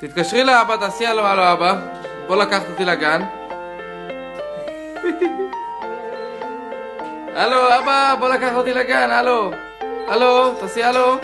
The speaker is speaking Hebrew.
תתקשרי לאבא, תעשי הלו הלו אבא. בוא לקחת אותי לגן. הלו אבא, בוא לקחת אותי לגן, הלו. הלו, תעשי הלו.